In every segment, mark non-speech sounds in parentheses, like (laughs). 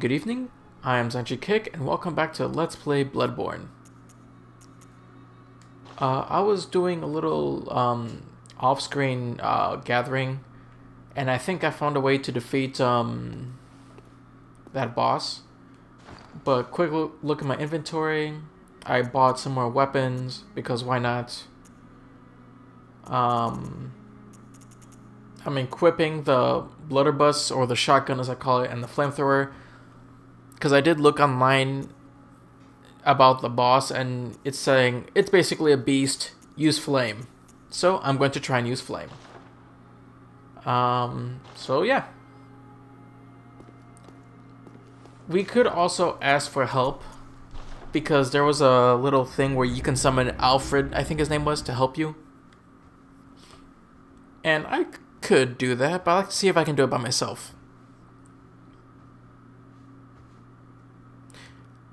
Good evening. I am Zanji Kick and welcome back to Let's Play Bloodborne. Uh, I was doing a little um, off-screen uh, gathering and I think I found a way to defeat um, that boss. But quick look at my inventory. I bought some more weapons because why not? Um, I'm equipping the blunderbuss or the shotgun as I call it and the flamethrower because I did look online about the boss and it's saying it's basically a beast use flame. So I'm going to try and use flame. Um so yeah. We could also ask for help because there was a little thing where you can summon Alfred I think his name was to help you. And I could do that, but I'd like to see if I can do it by myself.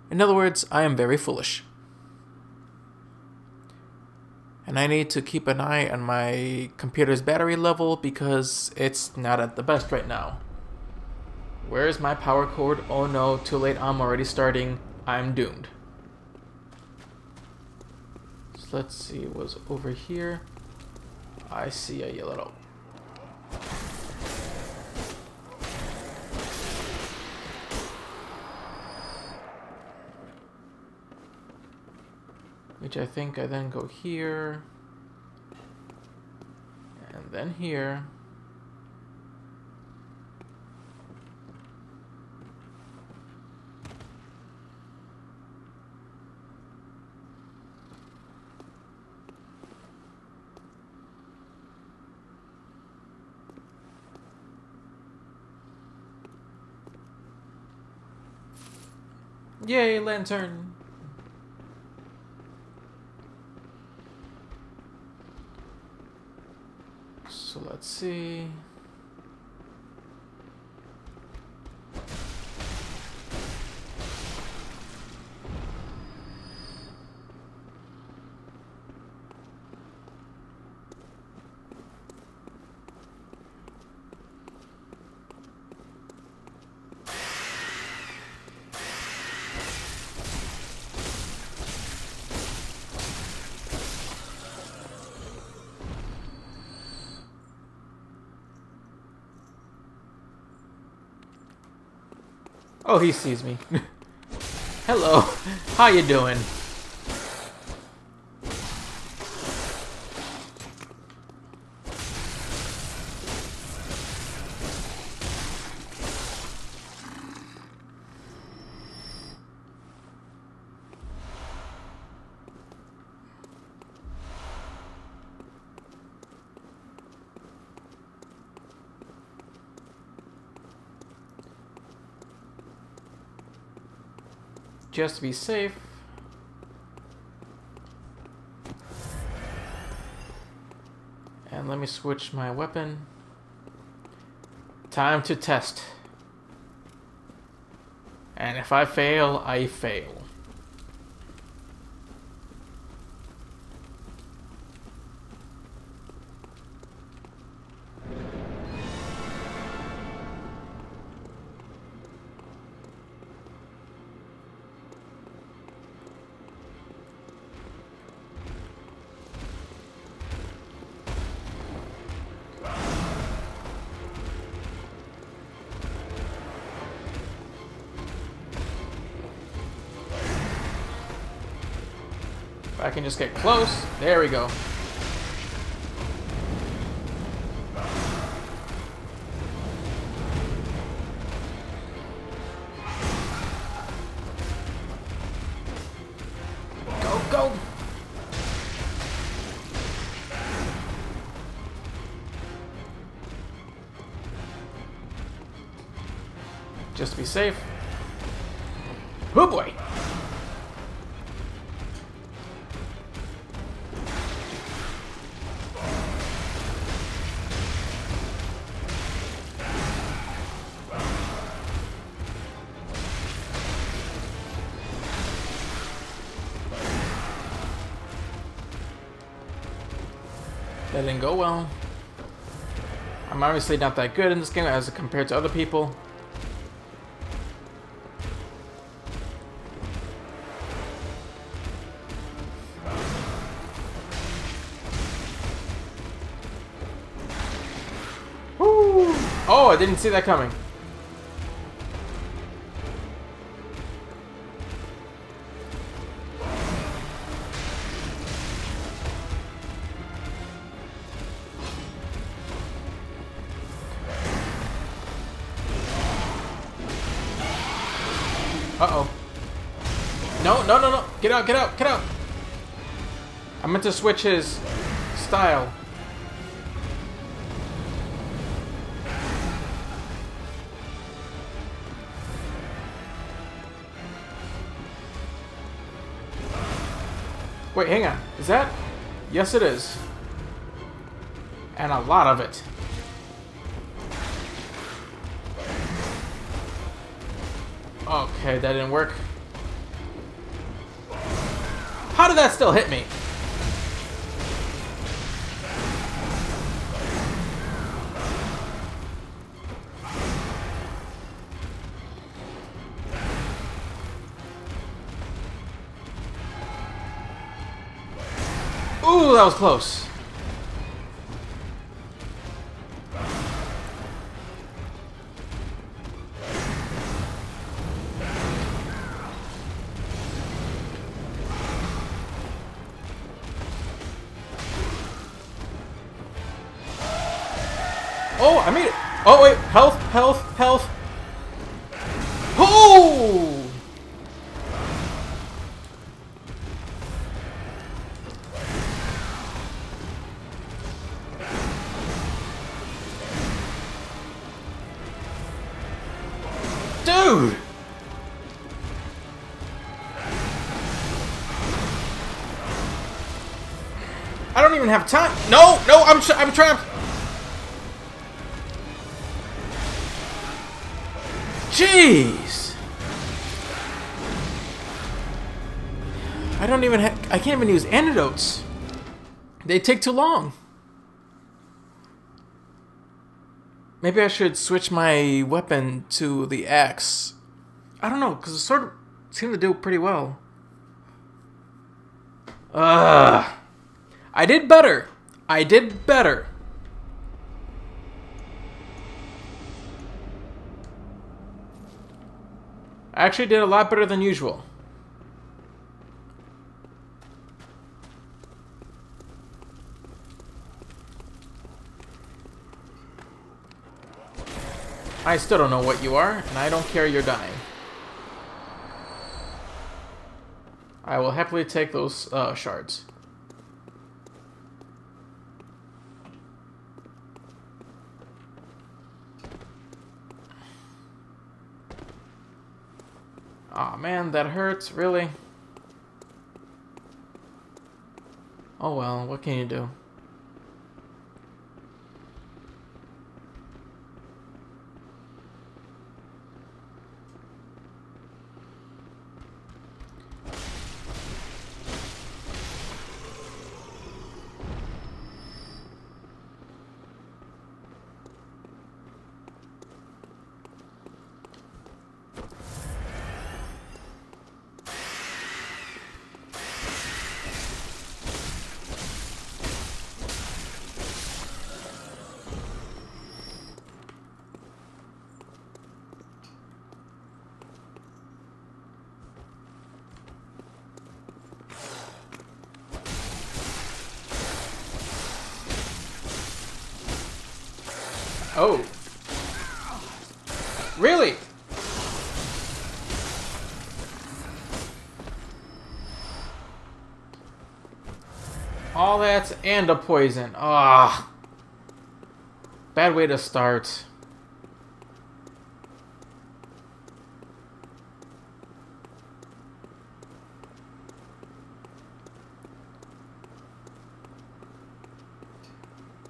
In other words, I am very foolish. And I need to keep an eye on my computer's battery level because it's not at the best right now. Where is my power cord? Oh no, too late, I'm already starting. I'm doomed. So let's see, it was over here. I see a yellow which I think I then go here, and then here. Yay, lantern! So let's see. Oh, he sees me. (laughs) Hello. How you doing? Just to be safe. And let me switch my weapon. Time to test. And if I fail, I fail. Just get close. There we go. Go, go! Just to be safe. Oh boy! well. I'm obviously not that good in this game as compared to other people. Woo! Oh, I didn't see that coming. Uh-oh. No, no, no, no. Get out, get out, get out. I meant to switch his style. Wait, hang on. Is that? Yes, it is. And a lot of it. Okay, that didn't work. How did that still hit me? Ooh, that was close. Oh, I made it. Oh, wait. Health, health, health. Oh! Dude! I don't even have time. No, no, I'm I'm trapped. Jeez. I don't even have, I can't even use antidotes. They take too long. Maybe I should switch my weapon to the axe. I don't know, because the sword seemed to do pretty well. Ugh. I did better. I did better. I actually did a lot better than usual. I still don't know what you are, and I don't care you're dying. I will happily take those uh, shards. Man, that hurts, really? Oh well, what can you do? Oh. Really? And a poison. Ah. Bad way to start.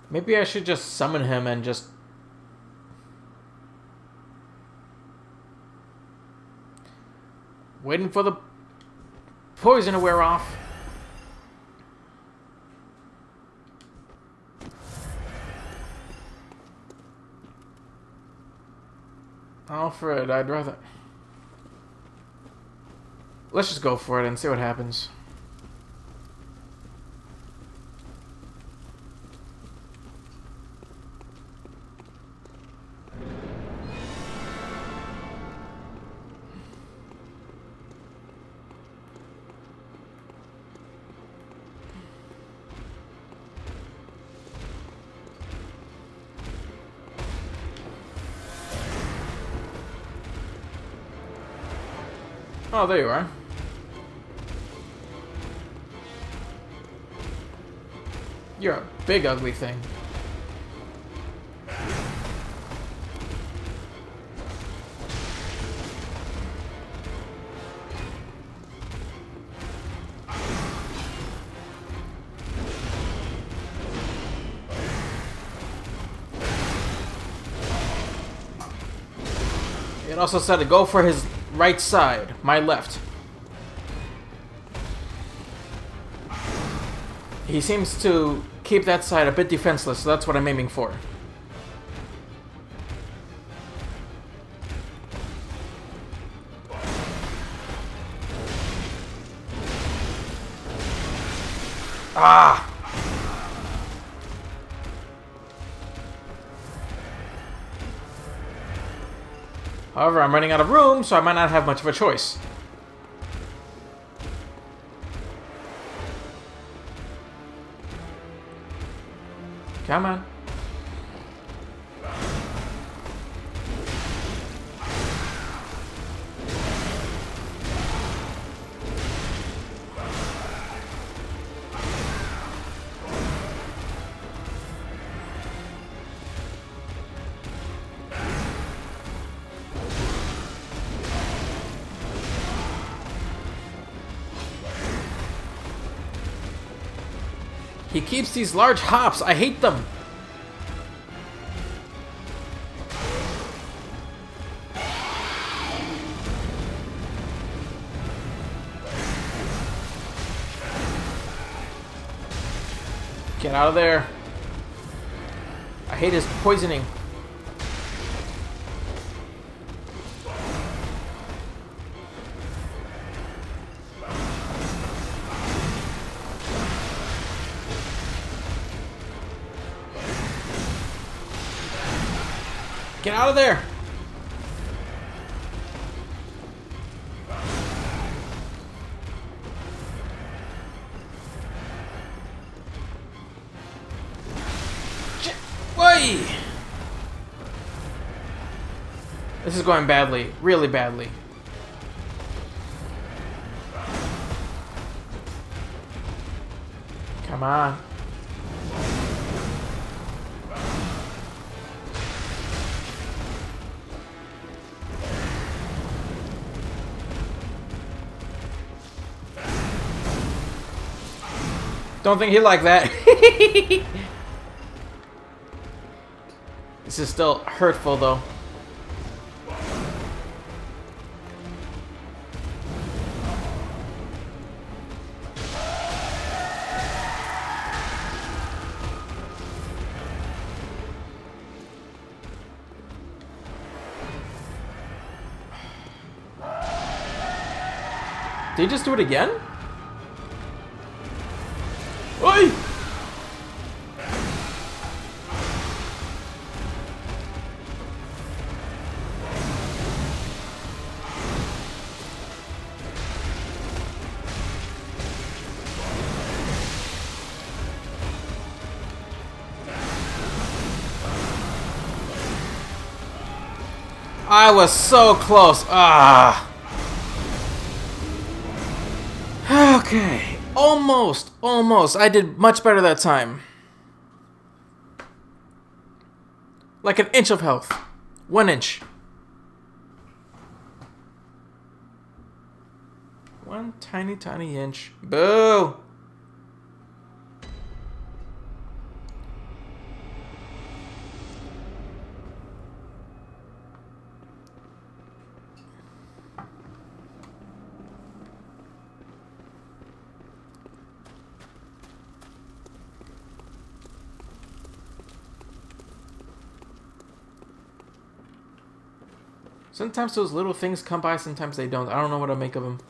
Maybe I should just summon him and just Waiting for the poison to wear off. Alfred, I'd rather... Let's just go for it and see what happens. Oh, there you are. You're a big ugly thing. It also said to go for his right side, my left. He seems to keep that side a bit defenseless, so that's what I'm aiming for. I'm running out of room, so I might not have much of a choice. Keeps these large hops. I hate them. Get out of there. I hate his poisoning. There! This is going badly, really badly. Come on. Don't think he like that. (laughs) this is still hurtful though. Did he just do it again? Was so close. Ah. Okay. Almost. Almost. I did much better that time. Like an inch of health. One inch. One tiny, tiny inch. Boo! Sometimes those little things come by, sometimes they don't. I don't know what to make of them.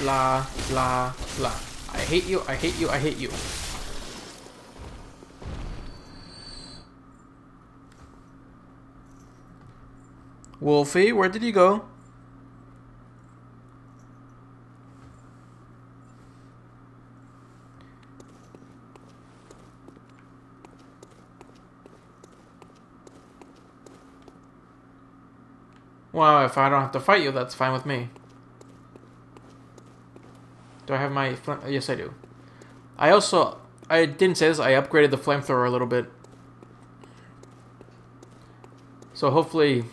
Blah, blah, blah. I hate you, I hate you, I hate you. Wolfie, where did you go? Well, if I don't have to fight you, that's fine with me. Do I have my... Yes, I do. I also... I didn't say this, I upgraded the flamethrower a little bit. So hopefully...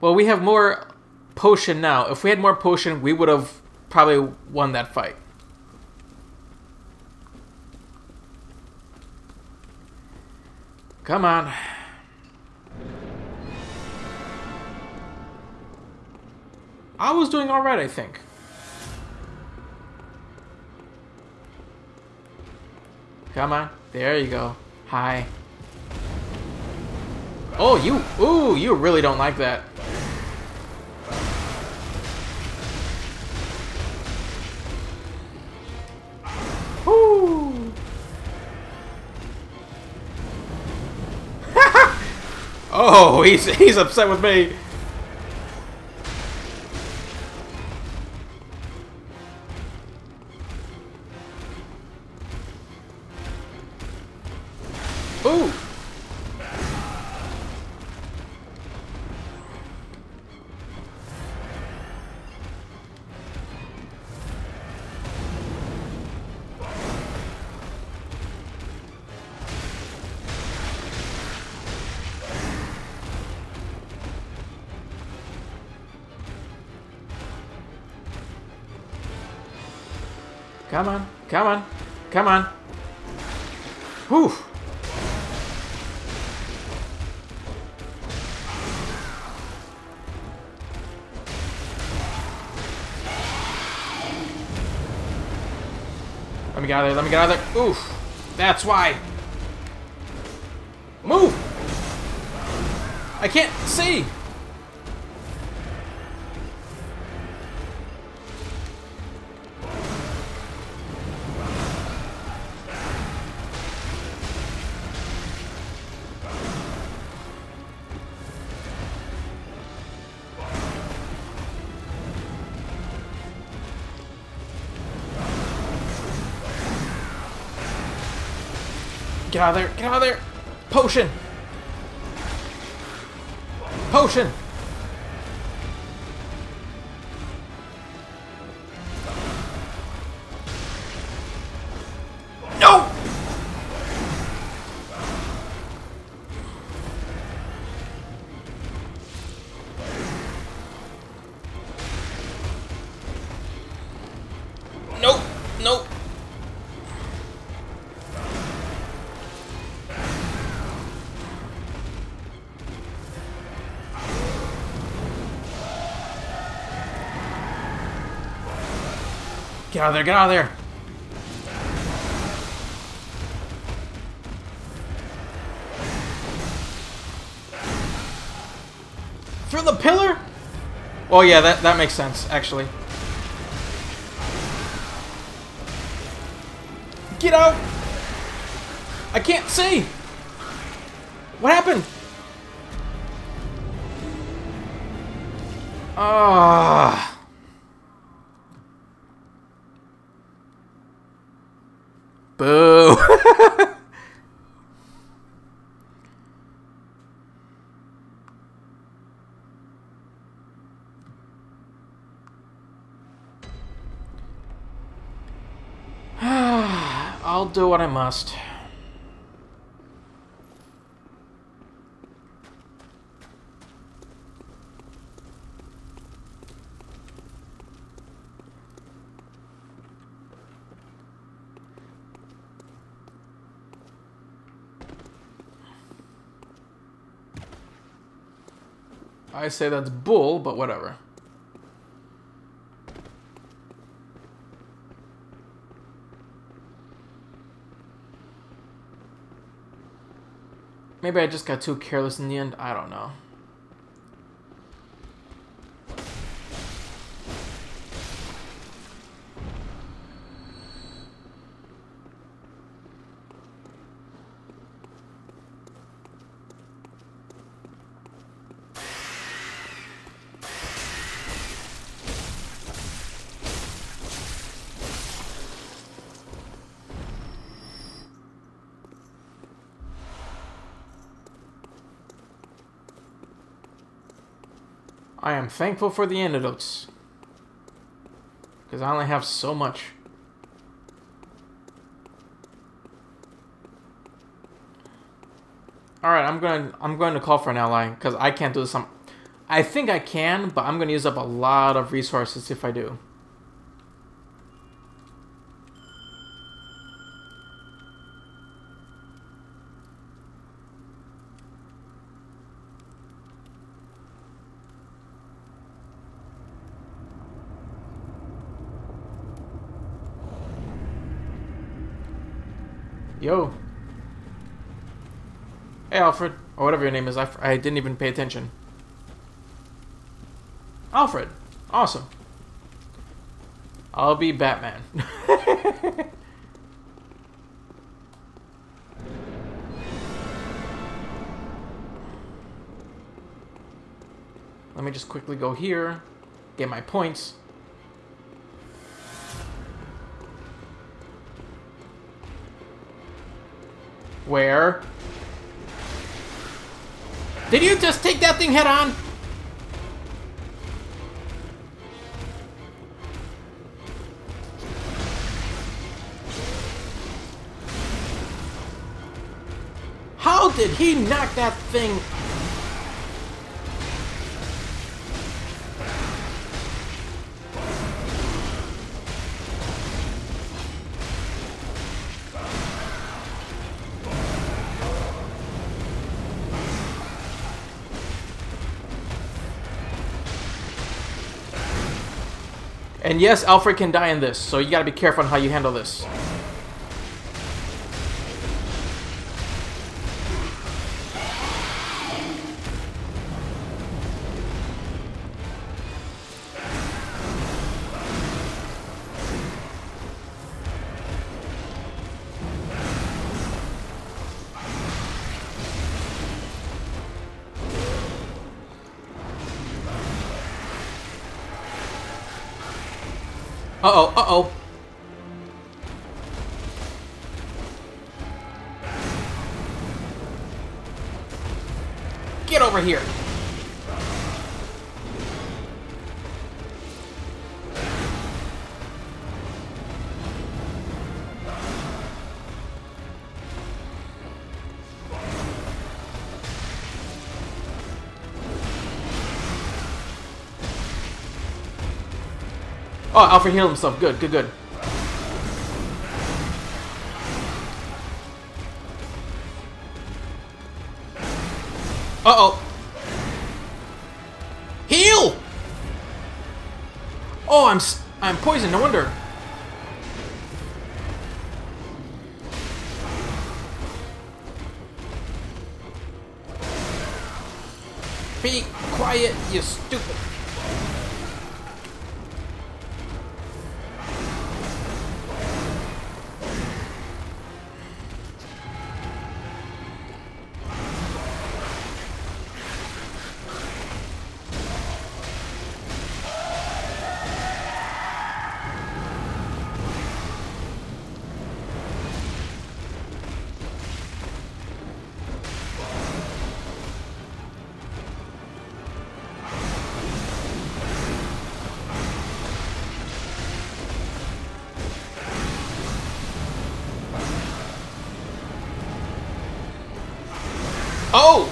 Well, we have more potion now. If we had more potion, we would have probably won that fight. Come on. I was doing alright, I think. Come on. There you go. Hi. Oh, you... Ooh, you really don't like that. Woo! (laughs) oh, he's, he's upset with me. Come on, come on. Whew. Let me get out of there, let me get out of there. Oof. That's why. Move! I can't see! Get out of there! Get out of there! Potion! Potion! Get out of there, get out of there! Through the pillar? Oh yeah, that, that makes sense, actually. Get out! I can't see! What happened? Ah. Boo. (laughs) I'll do what I must. I say that's bull, but whatever. Maybe I just got too careless in the end. I don't know. Am thankful for the antidotes. Because I only have so much. Alright, I'm going to I'm going to call for an ally because I can't do this. I'm, I think I can, but I'm going to use up a lot of resources if I do. Yo. Hey, Alfred. Or whatever your name is. I, I didn't even pay attention. Alfred. Awesome. I'll be Batman. (laughs) Let me just quickly go here, get my points. Where? Did you just take that thing head on? How did he knock that thing And yes, Alfred can die in this, so you gotta be careful on how you handle this. Oh, Alfred healed himself. Good, good, good. Oh!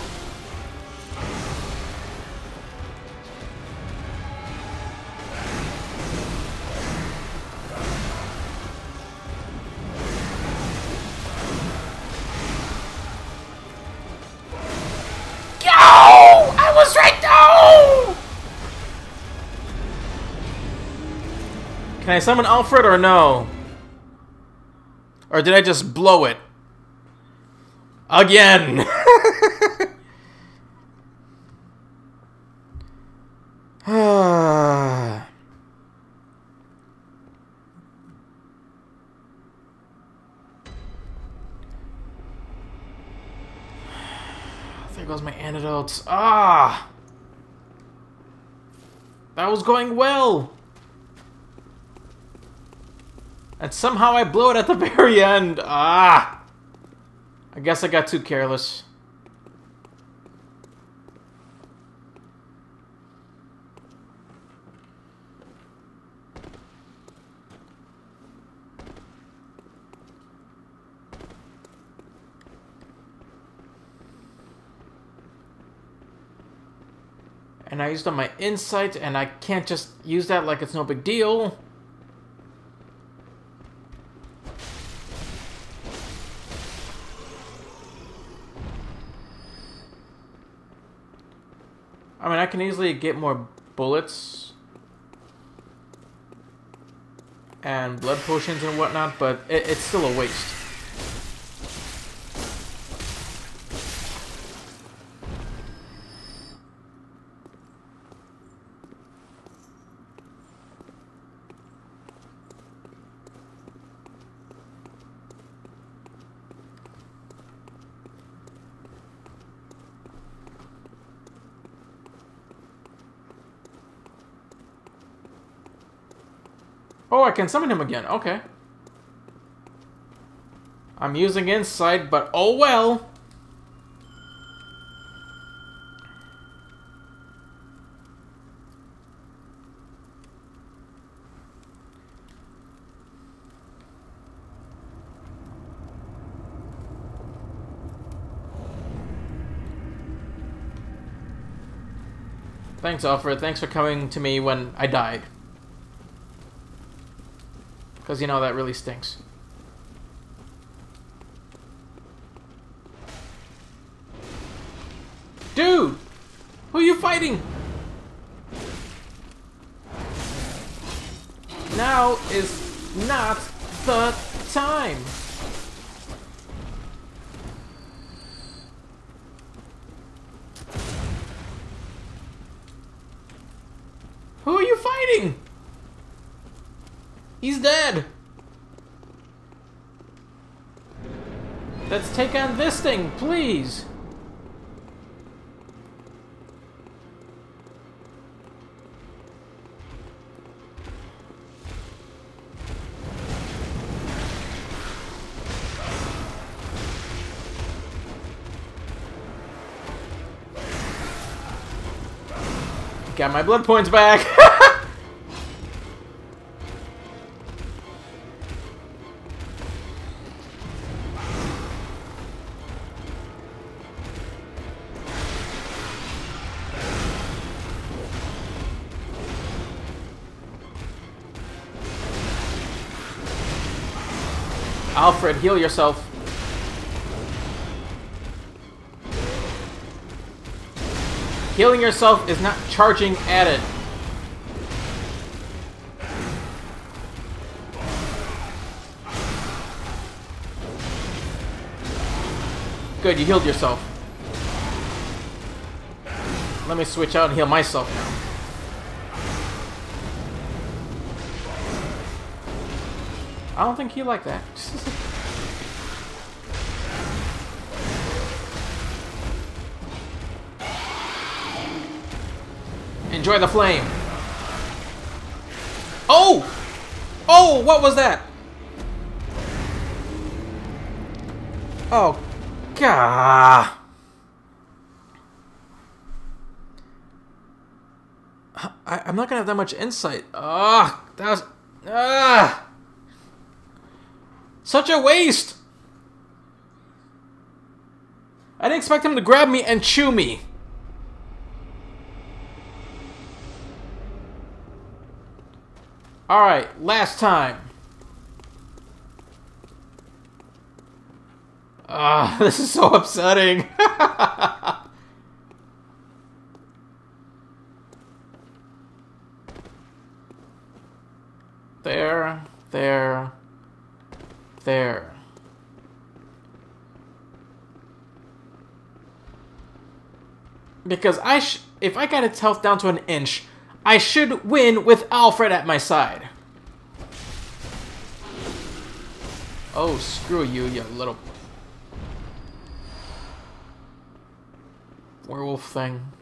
Go! I was right though! Can I summon Alfred or no? Or did I just blow it? Again! (laughs) (sighs) there goes my antidotes. Ah! That was going well! And somehow I blew it at the (laughs) very end. Ah! I guess I got too careless. And I used on my insight, and I can't just use that like it's no big deal. I mean, I can easily get more bullets and blood potions and whatnot, but it, it's still a waste. Oh, I can summon him again. Okay. I'm using insight, but oh well. Thanks, Alfred. Thanks for coming to me when I died. Because, you know, that really stinks. Dude! Who are you fighting? Now is not the time. Who are you fighting? He's dead! Let's take on this thing, please! Got my blood points back! (laughs) Alfred, heal yourself. Healing yourself is not charging at it. Good, you healed yourself. Let me switch out and heal myself now. I don't think he like that. (laughs) Enjoy the flame. Oh! Oh, what was that? Oh, God. I, am not gonna have that much insight. Ah, that was. Ah! Such a waste! I didn't expect him to grab me and chew me. Alright, last time. Ah, (laughs) this is so upsetting. (laughs) there, there, there. Because I if I got its health down to an inch, I should win with Alfred at my side. Oh, screw you, you little werewolf thing.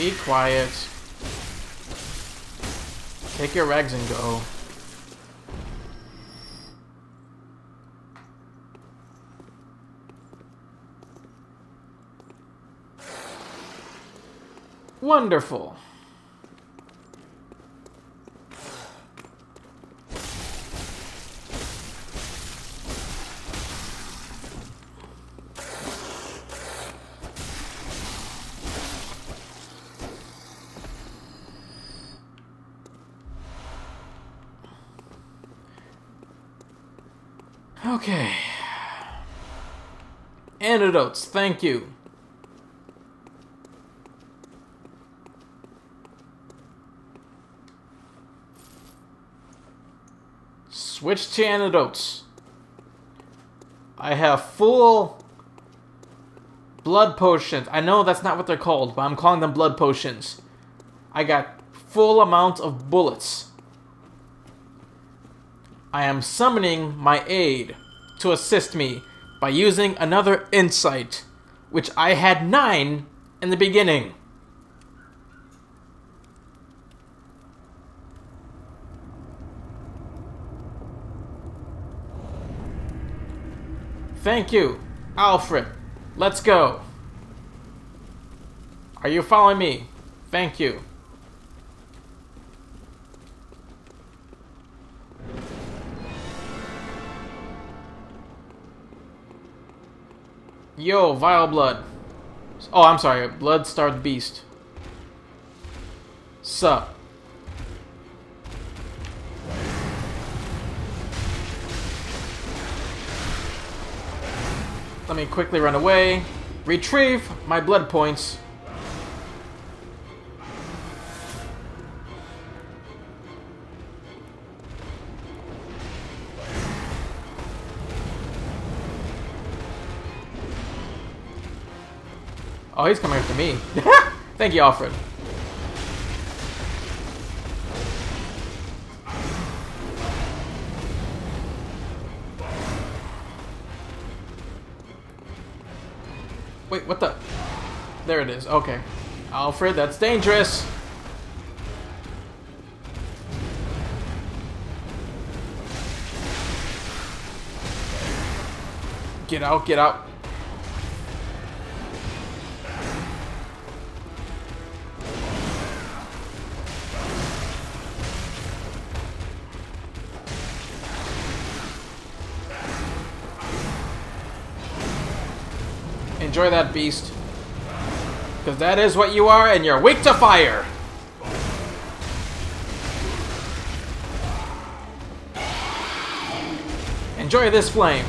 Be quiet. Take your rags and go. Wonderful. Okay. Antidotes, thank you. Switch to antidotes. I have full blood potions. I know that's not what they're called, but I'm calling them blood potions. I got full amount of bullets. I am summoning my aid to assist me by using another insight, which I had nine in the beginning. Thank you, Alfred. Let's go. Are you following me? Thank you. Yo, Vile Blood. Oh, I'm sorry. Blood Starved Beast. Sup. Let me quickly run away. Retrieve my blood points. He's coming after me. (laughs) Thank you, Alfred. Wait, what the? There it is. Okay. Alfred, that's dangerous. Get out, get out. Enjoy that beast. Because that is what you are, and you're weak to fire. Enjoy this flame.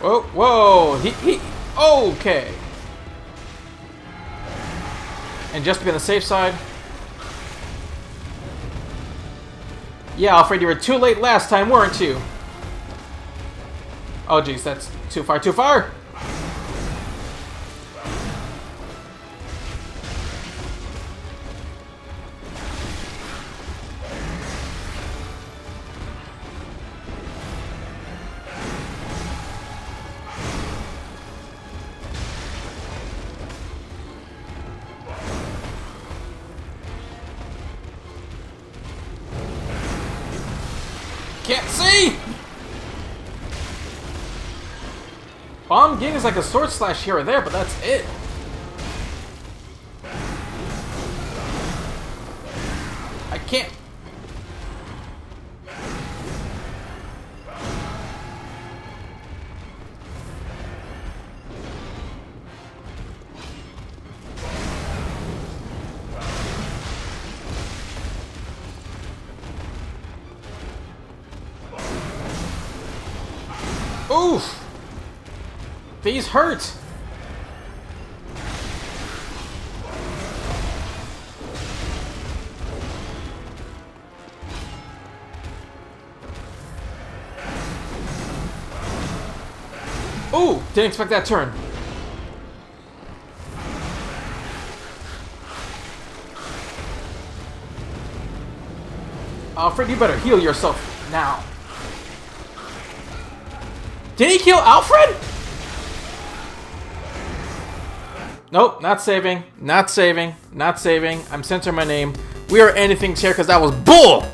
Whoa, whoa, he, he, okay. And just to be on the safe side. Yeah, Alfred, you were too late last time, weren't you? Oh, jeez, that's too far, too far! Is like a sword slash here or there, but that's it. I can't... These hurt! Ooh! Didn't expect that turn. Uh, Alfred, you better heal yourself now. Did he kill Alfred? Nope, not saving. Not saving. Not saving. I'm censoring my name. We are anything here because that was bull!